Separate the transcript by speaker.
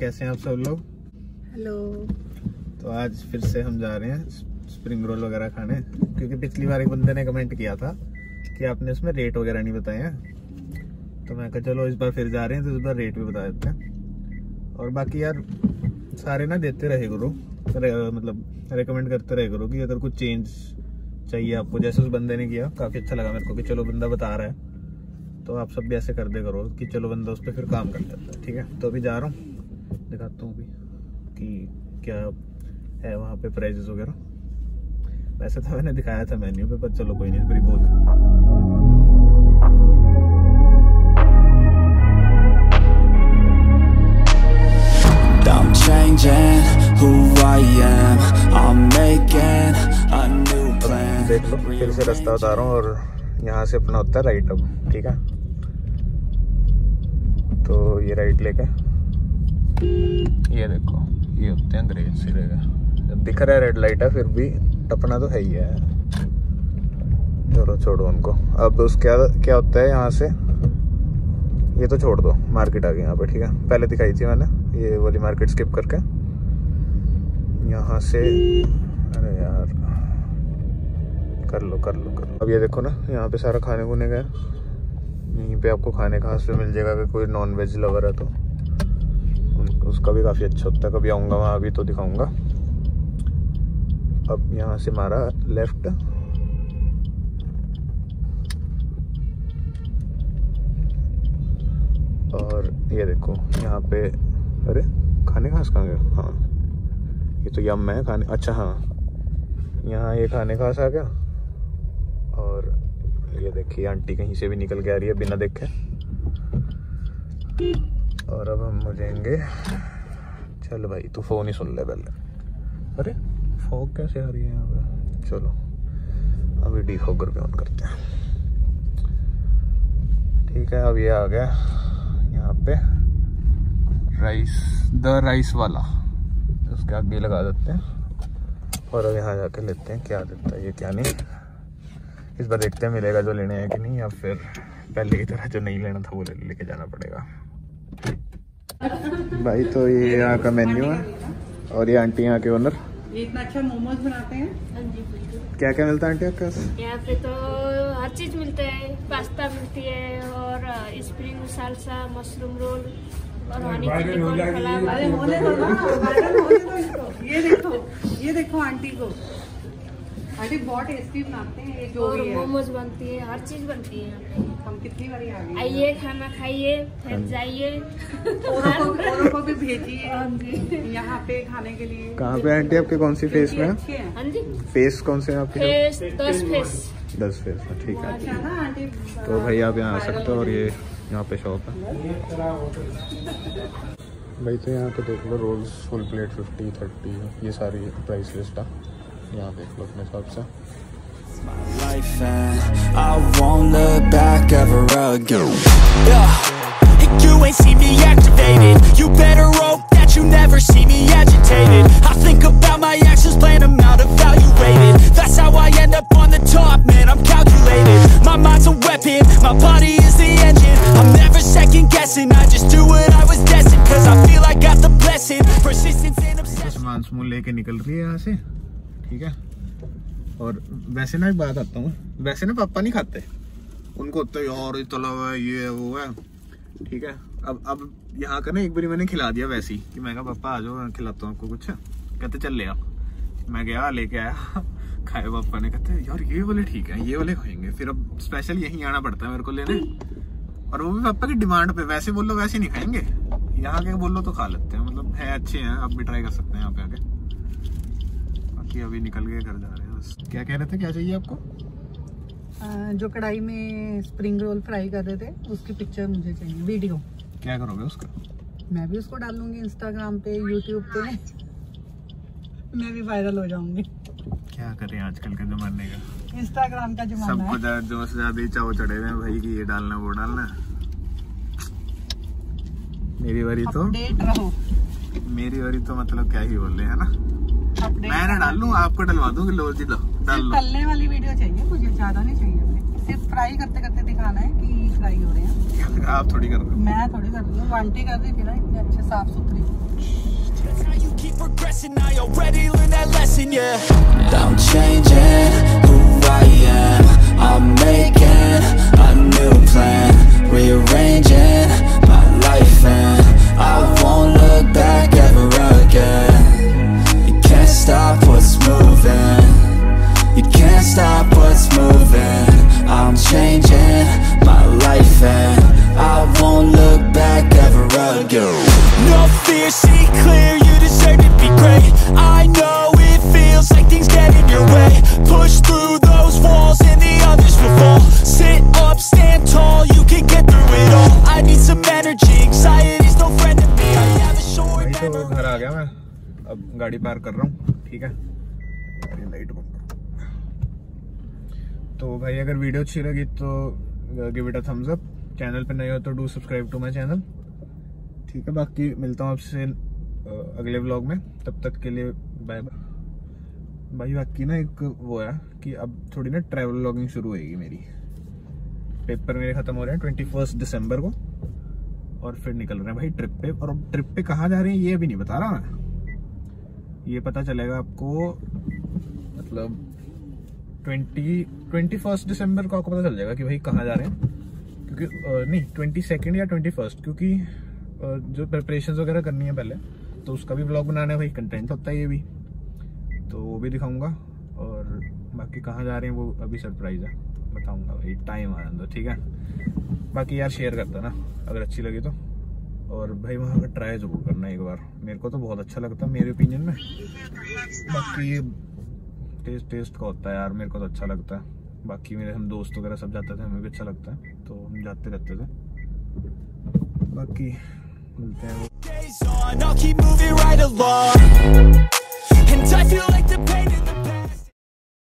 Speaker 1: कैसे हैं आप सब लोग?
Speaker 2: हेलो
Speaker 1: तो आज फिर से हम जा रहे हैं स्प्रिंग रोल वगैरह खाने क्योंकि पिछली बार एक बंदे ने कमेंट किया था कि आपने इसमें रेट वगैरह नहीं बताए हैं। तो मैं कहा चलो इस बार फिर जा रहे हैं तो इस बार रेट भी बता देते हैं। और बाकी यार सारे ना देते रहे करो। रे, मतलब रिकमेंड करते रहे करो कि अगर कुछ चेंज चाहिए आपको। जैसे उस बंदे ने किया काफ़ी अच्छा लगा मेरे को कि चलो बंदा बता रहा है। तो आप सब भी ऐसे कर दे करो कि चलो बंदा उस पर फिर काम कर लेता है ठीक है? तो अभी जा रहा हूँ। दिखाता हूँ अभी कि क्या है वहाँ पे प्राइजेस वगैरह वैसे तो मैंने दिखाया था मेन्यू पे पर चलो कोई नहीं बड़ी बहुत
Speaker 3: I'm changing who I am. I'm making a new plan.
Speaker 1: देख लो फिर से रास्ता बता रहा हूँ और यहाँ से अपना होता है राइट अब ठीक है तो ये राइट लेके ये देखो, ये होते हैं ग्रेन सिरे। का दिख रहा है रेड लाइट है, फिर भी टपना तो है ही है। चलो छोड़ो उनको। अब उस क्या क्या होता है यहाँ से? ये तो छोड़ दो मार्केट आ गई यहाँ पे, ठीक है? पहले दिखाई थी मैंने, ये वाली मार्केट स्किप करके। यहाँ से, अरे यार। कर लो कर लो कर लो। अब ये देखो ना, यहाँ पे सारा खाने खुने का यहीं पे आपको खाने का हाथ मिल जाएगा, अगर कोई नॉन वेज लवर है तो। उसका भी काफ़ी अच्छा होता है। कभी आऊँगा वहाँ, अभी तो दिखाऊँगा। अब यहाँ से मारा लेफ़्ट और ये देखो, यहाँ पे, अरे, खाने घास कहाँ गया हाँ। ये तो यम है, खाने अच्छा हाँ। यहाँ ये खाने घास आ गया। और ये देखिए, आंटी कहीं से भी निकल के आ रही है, बिना देखे। और अब हम जाएँगे। चल भाई, तू फ़ोन ही सुन ले पहले। अरे फॉग कैसे आ रही है यहाँ पे? चलो, अभी डी फोगर पे ऑन करते हैं। ठीक है, अब ये आ गया यहाँ पे। राइस द राइस वाला। उसके आगे लगा देते हैं। और अब यहाँ जाके लेते हैं, क्या देता है ये, क्या नहीं। इस बार देखते हैं, मिलेगा जो लेने हैं कि नहीं, या फिर पहले की तरह जो नहीं लेना था वो लेके जाना पड़ेगा। भाई तो ये यहाँ का मेन्यू है और ये आंटी यहाँ के ओनर
Speaker 2: ये इतना अच्छा मोमोज बनाते हैं।
Speaker 4: हाँ जी बिल्कुल।
Speaker 1: क्या क्या मिलता है आंटी आपके पास?
Speaker 4: यहाँ पे तो हर चीज़ मिलता है। पास्ता मिलती है और स्प्रिंग सालसा मशरूम रोल और हनी चिली कॉर्न
Speaker 2: अरे
Speaker 4: फलावर
Speaker 2: होने दो ना वायरल होने दो इसको। ये देखो ये देखो आंटी को। आंटी बहुत टेस्टी बनाते हैं? ये जो
Speaker 4: और मोमोज बनती है हर चीज़ बनती है।
Speaker 2: हम कितनी बारी आ गए
Speaker 4: आइए खाना खाइए फिर जाइए।
Speaker 2: औरों को भी भेजिए।
Speaker 4: हाँ
Speaker 2: यहाँ पे खाने के लिए।
Speaker 1: कहाँ पे आंटी आपके? कौन सी फेस में? है
Speaker 2: है।
Speaker 4: हाँ जी।
Speaker 1: फेस कौन से आपके?
Speaker 4: फेस दस फेस
Speaker 1: दस फेस में ठीक है
Speaker 2: अच्छा
Speaker 1: तो भाई आप यहाँ आ सकते हो और ये यहाँ पे शॉप है। भाई तो यहाँ पे देख लो rolls full plate fifty thirty ये सारी प्राइस लिस्ट है। यहाँ देख लो अपने हिसाब से
Speaker 3: My life and I won't look back ever again. Yeah. And you ain't see me activated. You better hope that you never see me agitated. I think about my actions, plan them out, evaluated. That's how I end up on the top, man. I'm calculated. My mind's a weapon, my body is the engine. I'm never second guessing. I just do what I was destined. Cause I feel I got the blessing. Persistence and obsession.
Speaker 1: सामान समून लेके निकल रही है यहाँ से ठीक है? और वैसे ना एक बात आता हूँ। वैसे ना पापा नहीं खाते। उनको है यार ये तला है, ये है, वो है। ठीक है? अब अब यहाँ का ना एक बारी मैंने खिला दिया वैसे ही, कि मैं कहा, पापा, आ जाओ खिलाता हूँ आपको कुछ। कहते, चल ले आप मैं गया, लेके आया। खाए पापा ने, कहते, यार, ये वाले ठीक है, ये वाले खाएँगे। फिर अब स्पेशल यहीं आना पड़ता है मेरे को लेने। और वो भी पापा की डिमांड पे, वैसे बोलो, वैसे नहीं खाएँगे। यहाँ के बोलो तो खा लेते हैं मतलब है अच्छे हैं, आप भी ट्राई कर सकते हैं यहाँ पे आके। बाकी अभी निकल के घर जा रहे हैं बस। क्या कह रहे थे? क्या चाहिए आपको?
Speaker 2: जो कढ़ाई में स्प्रिंग रोल फ्राई कर रहे थे उसकी पिक्चर मुझे चाहिए वीडियो
Speaker 1: क्या करोगे उसका?
Speaker 2: मैं भी उसको डालूँगी इंस्टाग्राम पे यूट्यूब पे। मैं भी वायरल हो जाऊँगी।
Speaker 1: क्या करें आजकल के जमाने का?
Speaker 2: इंस्टाग्राम का जमाना
Speaker 1: सबको
Speaker 2: है।
Speaker 1: जो से ज़्यादा ही चाव चढ़े हुए भाई कि ये डालना वो डालना। मेरी बारी तो मेरी बारी तो मतलब क्या ही बोल रहे हैं ना? मैं ना डाल लूँ आपको डलवा दूँगी लो जी लो डाल लो
Speaker 2: तलने वाली वीडियो चाहिए मुझे ज़्यादा नहीं चाहिए सिर्फ़ फ्राई करते करते दिखाना है कि फ्राई हो रहे हैं
Speaker 1: आप थोड़ी कर रहे
Speaker 2: मैं थोड़ी कर रही हूँ आंटी कर रही थी ना इतने अच्छे साफ़ सुथरी
Speaker 3: how you keep progressing. I already learned that lesson, yeah. I'm changing who I am. I'm making a new plan. Rearranging stop what's moving. I'm changing my life, and I won't look back ever again. No fear, see clear, you deserve to be great. I know it feels like things get in your way. Push through those walls, and the others will fall. Sit up, stand tall, you can get through it all. I need some energy, anxiety's no friend to me. I have a short
Speaker 1: भाई तो
Speaker 3: memory.
Speaker 1: घर आ गया मैं अब गाड़ी park कर रहा हूँ ठीक है गाड़ी लाइट बंद करो। तो भाई, अगर वीडियो अच्छी लगी तो give it a thumbs up channel पे नए हो तो do subscribe to my channel ठीक है, बाकी मिलता हूँ आपसे अगले व्लॉग में. तब तक के लिए बाय बाय भाई, बाकी ना एक वो है कि अब थोड़ी ना ट्रैवल व्लॉगिंग शुरू होएगी मेरी. पेपर मेरे खत्म हो रहे हैं ट्वेंटी फ़र्स्ट दिसंबर को. और फिर निकल रहे हैं भाई ट्रिप पे. और अब ट्रिप पे कहाँ जा रहे हैं ये अभी नहीं बता रहा मैं. ये पता चलेगा आपको मतलब ट्वेंटी ट्वेंटी फ़र्स्ट दिसंबर को आपको पता चल जाएगा कि भाई कहाँ जा रहे हैं। क्योंकि नहीं, ट्वेंटी सेकेंड या ट्वेंटी फ़र्स्ट, क्योंकि जो प्रिपरेशन वगैरह करनी है पहले तो उसका भी ब्लॉग बनाना है, भाई कंटेंट होता है ये भी तो वो भी दिखाऊँगा, और बाकी कहाँ जा रहे हैं वो अभी सरप्राइज़ है, बताऊँगा भाई टाइम आ जाता ठीक है? बाकी यार शेयर करता ना, अगर अच्छी लगी तो। और भाई वहाँ का ट्राई ज़रूर करना एक बार, मेरे को तो बहुत अच्छा लगता है मेरे ओपिनियन में। बाकी टेस्ट टेस्ट का होता है यार, मेरे को तो अच्छा लगता है। बाकी मेरे, हम दोस्त वगैरह सब जाते थे, हमें भी अच्छा लगता है तो हम जाते रहते थे। बाकी, मिलते हैं।